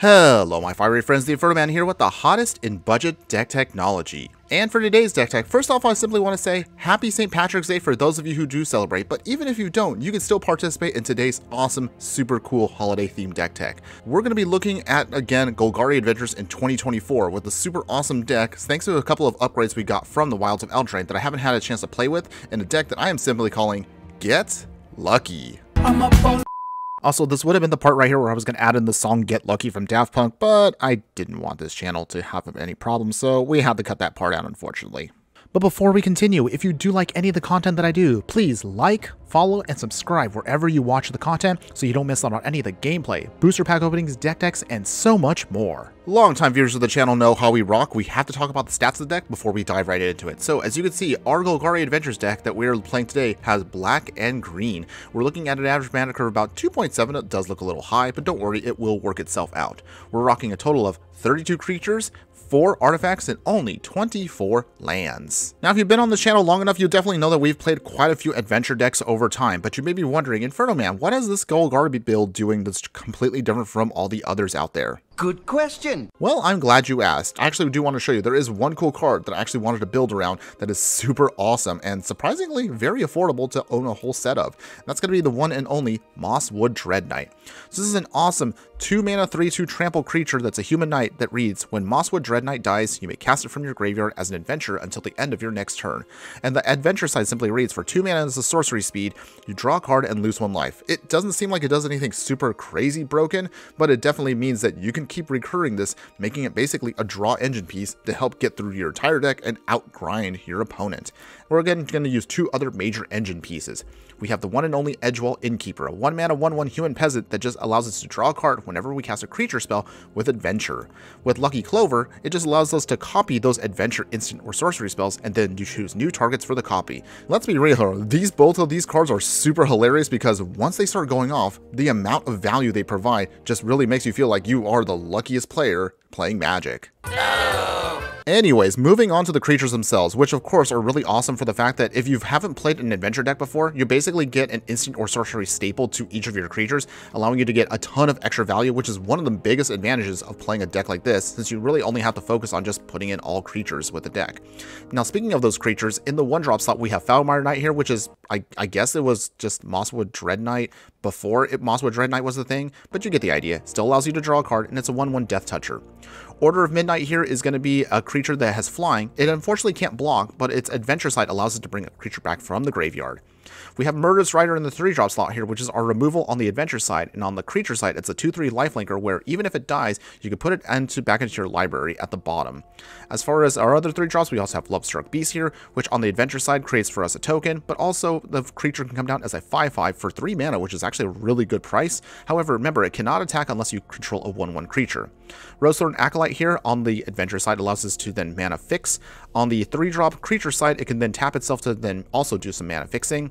Hello my fiery friends, the Inferno Man here with the hottest in budget deck technology. And for today's deck tech, first off I simply want to say happy St. Patrick's Day for those of you who do celebrate, but even if you don't, you can still participate in today's awesome, super cool holiday themed deck tech. We're going to be looking at, again, Golgari Adventures in 2024 with a super awesome deck thanks to a couple of upgrades we got from the Wilds of Eldraine that I haven't had a chance to play with, in a deck that I am simply calling Get Lucky. Also, this would have been the part right here where I was going to add in the song Get Lucky from Daft Punk, but I didn't want this channel to have any problems, so we had to cut that part out, unfortunately. But before we continue, if you do like any of the content that I do, please like, follow, and subscribe wherever you watch the content so you don't miss out on any of the gameplay, booster pack openings, deck decks, and so much more. Longtime viewers of the channel know how we rock. We have to talk about the stats of the deck before we dive right into it. So as you can see, our Golgari Adventures deck that we're playing today has black and green. We're looking at an average mana curve of about 2.7. It does look a little high, but don't worry, it will work itself out. We're rocking a total of 32 creatures, 4 artifacts, and only 24 lands. Now, if you've been on this channel long enough, you'll definitely know that we've played quite a few adventure decks over time, but you may be wondering, Inferno Man, what is this Golgari build doing that's completely different from all the others out there? Good question. Well, I'm glad you asked. I actually do want to show you. There is one cool card that I actually wanted to build around that is super awesome and surprisingly very affordable to own a whole set of. And that's going to be the one and only Mosswood Dreadknight. So this is an awesome 2 mana 3-2 trample creature that's a human knight that reads, when Mosswood Dreadknight dies, you may cast it from your graveyard as an adventure until the end of your next turn. And the adventure side simply reads, for 2 mana as a sorcery speed, you draw a card and lose one life. It doesn't seem like it does anything super crazy broken, but it definitely means that you can keep recurring this, making it basically a draw engine piece to help get through your entire deck and outgrind your opponent. We're again going to use two other major engine pieces. We have the one and only Edgewall Innkeeper, a 1 mana 1 1 human peasant that just allows us to draw a card whenever we cast a creature spell with Adventure. With Lucky Clover, it just allows us to copy those Adventure instant or sorcery spells and then you choose new targets for the copy. Let's be real, these both of these cards are super hilarious because once they start going off, the amount of value they provide just really makes you feel like you are the luckiest player playing Magic. Anyways, moving on to the creatures themselves, which of course are really awesome for the fact that if you haven't played an adventure deck before, you basically get an instant or sorcery staple to each of your creatures, allowing you to get a ton of extra value, which is one of the biggest advantages of playing a deck like this, since you really only have to focus on just putting in all creatures with the deck. Now, speaking of those creatures, in the one drop slot, we have Foulmire Knight here, which is, I, I guess it was just Mosswood Dreadknight before it, Mosswood Dreadknight was the thing, but you get the idea. Still allows you to draw a card, and it's a 1-1 Death Toucher. Order of Midnight here is going to be a creature that has flying. It unfortunately can't block, but its adventure side allows it to bring a creature back from the graveyard. We have Murderous Rider in the 3-drop slot here, which is our removal on the adventure side, and on the creature side, it's a 2-3 lifelinker where even if it dies, you can put it into back into your library at the bottom. As far as our other 3 drops, we also have Lovestruck Beast here, which on the adventure side creates for us a token, but also the creature can come down as a 5-5 for 3 mana, which is actually a really good price. However, remember, it cannot attack unless you control a 1-1 creature. Rosethorn Acolyte here on the adventure side allows us to then mana fix. On the 3-drop creature side, it can then tap itself to then also do some mana fixing.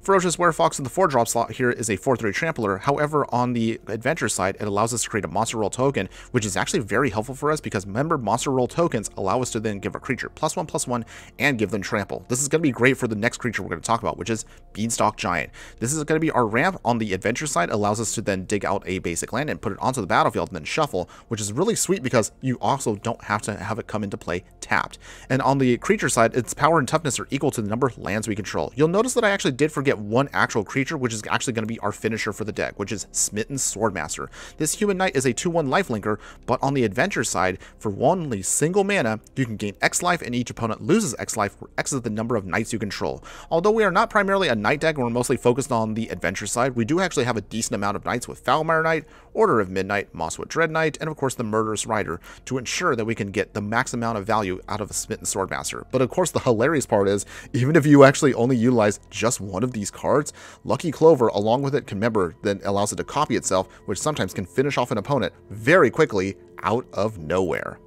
Ferocious Werefox in the 4 drop slot here is a 4-3 trampler. However, on the adventure side, it allows us to create a monster role token, which is actually very helpful for us because remember, monster role tokens allow us to then give a creature plus 1 plus 1 and give them trample. This is going to be great for the next creature we're going to talk about, which is Beanstalk Giant. This is going to be our ramp on the adventure side, allows us to then dig out a basic land and put it onto the battlefield and then shuffle, which is really sweet because you also don't have to have it come into play tapped. And on the creature side, its power and toughness are equal to the number of lands we control. You'll notice that I actually did forget one actual creature, which is actually going to be our finisher for the deck, which is Smitten Swordmaster. This human knight is a 2-1 lifelinker, but on the adventure side, for only single mana, you can gain X life and each opponent loses X life, where X is the number of knights you control. Although we are not primarily a knight deck and we're mostly focused on the adventure side, we do actually have a decent amount of knights with Foulmire Knight, Order of Midnight, Mosswood Dreadknight, and of course the Murderous Rider to ensure that we can get the max amount of value out of a Smitten Swordmaster. But of course the hilarious part is, even if you actually only utilize just one of these cards, Lucky Clover along with it can remember then allows it to copy itself, which sometimes can finish off an opponent very quickly out of nowhere.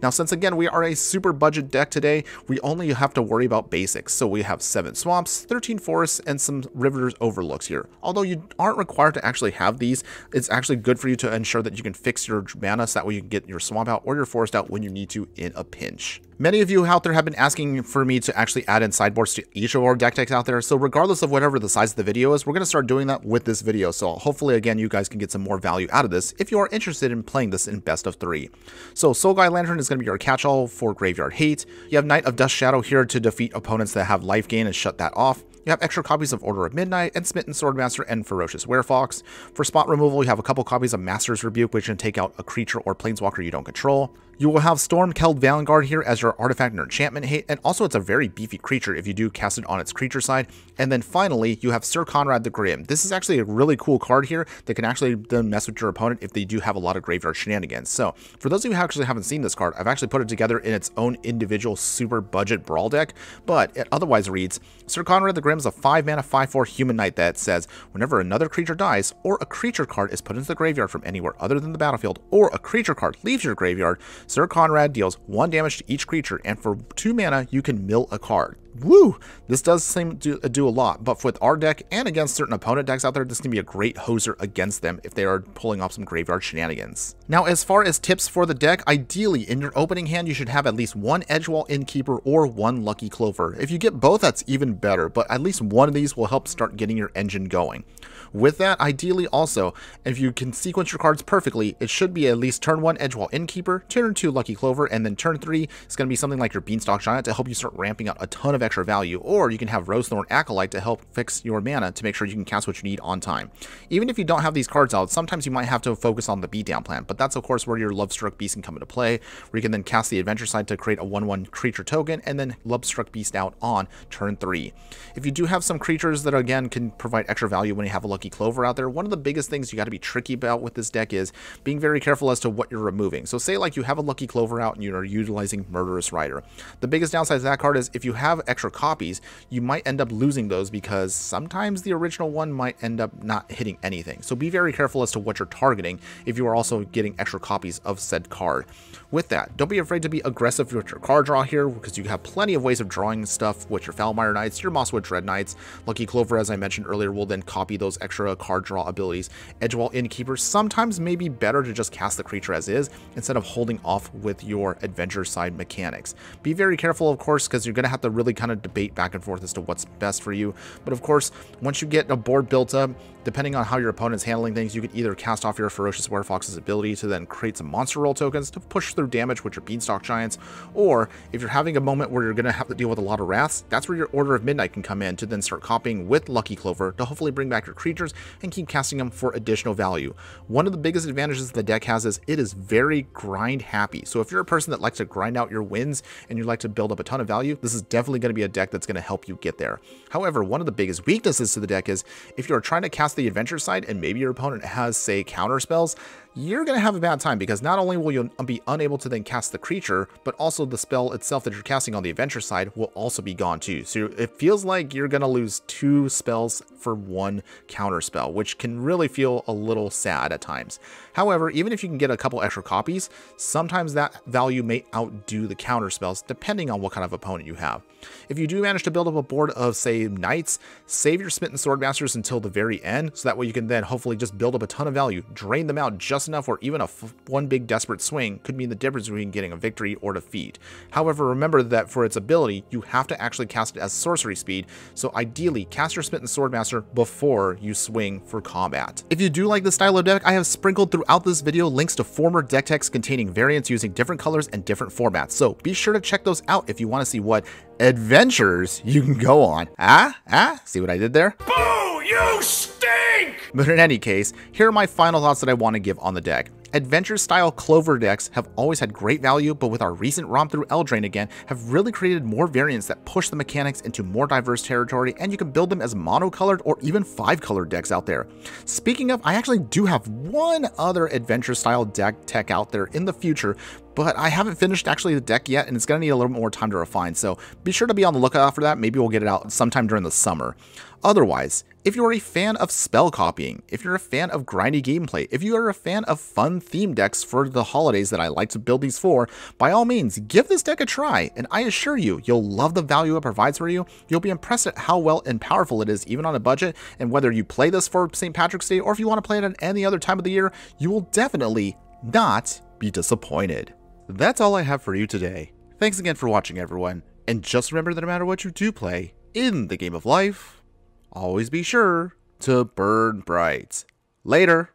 Now, since again, we are a super budget deck today, we only have to worry about basics. So we have 7 swamps, 13 forests, and some rivers overlooks here. Although you aren't required to actually have these, it's actually good for you to ensure that you can fix your mana so that way you can get your swamp out or your forest out when you need to in a pinch. Many of you out there have been asking for me to actually add in sideboards to each of our deck techs out there, so regardless of whatever the size of the video is, we're going to start doing that with this video, so hopefully again you guys can get some more value out of this if you are interested in playing this in best of three. So Soul-Guide Lantern is going to be your catch-all for Graveyard Hate. You have Knight of Dust Shadow here to defeat opponents that have life gain and shut that off. You have extra copies of Order of Midnight and Smitten Swordmaster and Ferocious Werefox. For spot removal, you have a couple copies of Master's Rebuke, which can take out a creature or planeswalker you don't control. You will have Stormkeld Vanguard here as your artifact and enchantment hate, and also it's a very beefy creature if you do cast it on its creature side. And then finally, you have Syr Konrad the Grim. This is actually a really cool card here that can actually then mess with your opponent if they do have a lot of graveyard shenanigans. So for those of you who actually haven't seen this card, I've actually put it together in its own individual super budget brawl deck, but it otherwise reads, Syr Konrad the Grim is a 5 mana 5-4 human knight that says, whenever another creature dies, or a creature card is put into the graveyard from anywhere other than the battlefield, or a creature card leaves your graveyard, Syr Konrad deals 1 damage to each creature, and for 2 mana, you can mill a card. Woo! This does seem to uh, do a lot, but with our deck and against certain opponent decks out there, this can be a great hoser against them if they are pulling off some graveyard shenanigans. Now, as far as tips for the deck, ideally, in your opening hand, you should have at least one Edgewall Innkeeper or one Lucky Clover. If you get both, that's even better, but at least one of these will help start getting your engine going. With that, ideally also, if you can sequence your cards perfectly, it should be at least turn 1 Edgewall Innkeeper, turn 2 Lucky Clover, and then turn 3 is going to be something like your Beanstalk Giant to help you start ramping out a ton of extra value, or you can have Rosethorn Acolyte to help fix your mana to make sure you can cast what you need on time. Even if you don't have these cards out, sometimes you might have to focus on the beatdown plan, but that's of course where your Lovestruck Beast can come into play, where you can then cast the Adventure side to create a 1-1 creature token, and then Lovestruck Beast out on turn 3. If you do have some creatures that again can provide extra value when you have a Lucky Clover out there, one of the biggest things you got to be tricky about with this deck is being very careful as to what you're removing. So say like you have a Lucky Clover out and you're utilizing Murderous Rider. The biggest downside of that card is if you have extra copies, you might end up losing those because sometimes the original one might end up not hitting anything. So be very careful as to what you're targeting if you are also getting extra copies of said card. With that, don't be afraid to be aggressive with your card draw here because you have plenty of ways of drawing stuff with your Foulmire Knights, your Mosswood Dreadknights. Lucky Clover, as I mentioned earlier, will then copy those extra card draw abilities. Edgewall Innkeeper sometimes may be better to just cast the creature as is instead of holding off with your adventure side mechanics. Be very careful, of course, because you're going to have to really kind debate back and forth as to what's best for you. But of course, once you get a board built up, depending on how your opponent's handling things, you can either cast off your Ferocious Werefox's ability to then create some monster role tokens to push through damage with your Beanstalk Giants, or if you're having a moment where you're going to have to deal with a lot of wraths, that's where your Order of Midnight can come in to then start copying with Lucky Clover to hopefully bring back your creatures and keep casting them for additional value. One of the biggest advantages the deck has is it is very grind happy. So if you're a person that likes to grind out your wins and you like to build up a ton of value, this is definitely going to be a deck that's going to help you get there. However, one of the biggest weaknesses to the deck is if you're trying to cast the adventure side and maybe your opponent has, say, counter spells, you're going to have a bad time because not only will you be unable to then cast the creature, but also the spell itself that you're casting on the adventure side will also be gone too. So it feels like you're going to lose two spells for one counter spell, which can really feel a little sad at times. However, even if you can get a couple extra copies, sometimes that value may outdo the counter spells depending on what kind of opponent you have. If you do manage to build up a board of, say, knights, save your Smitten Swordmasters until the very end, so that way you can then hopefully just build up a ton of value, drain them out just enough where even a one big desperate swing could mean the difference between getting a victory or defeat. However, remember that for its ability, you have to actually cast it as sorcery speed, so ideally, cast your Smitten Swordmaster before you swing for combat. If you do like this style of deck, I have sprinkled throughout this video links to former deck techs containing variants using different colors and different formats, so be sure to check those out if you want to see what adventures you can go on. Ah, ah, see what I did there? Boo, you stink! But in any case, here are my final thoughts that I want to give on the deck. Adventure-style Clover decks have always had great value, but with our recent romp through Eldraine again, have really created more variants that push the mechanics into more diverse territory, and you can build them as monocolored or even five-colored decks out there. Speaking of, I actually do have one other adventure-style deck tech out there in the future, but I haven't finished actually the deck yet, and it's going to need a little more time to refine, so be sure to be on the lookout for that. Maybe we'll get it out sometime during the summer. Otherwise, if you're a fan of spell copying, if you're a fan of grindy gameplay, if you are a fan of fun theme decks for the holidays that I like to build these for, by all means, give this deck a try, and I assure you, you'll love the value it provides for you. You'll be impressed at how well and powerful it is, even on a budget, and whether you play this for St. Patrick's Day or if you want to play it at any other time of the year, you will definitely not be disappointed. That's all I have for you today. Thanks again for watching, everyone, and just remember that no matter what you do play in the game of life, always be sure to burn bright. Later.